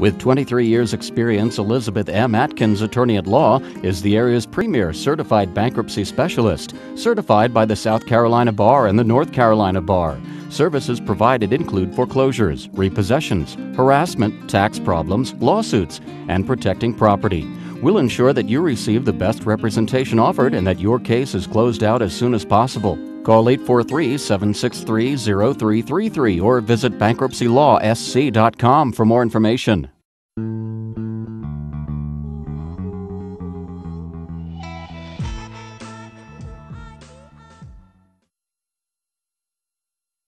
With 23 years' experience, Elizabeth M. Atkins, attorney at law, is the area's premier certified bankruptcy specialist, certified by the South Carolina Bar and the North Carolina Bar. Services provided include foreclosures, repossessions, harassment, tax problems, lawsuits, and protecting property. We'll ensure that you receive the best representation offered and that your case is closed out as soon as possible. Call 843 763 0333 or visit bankruptcylawsc.com for more information.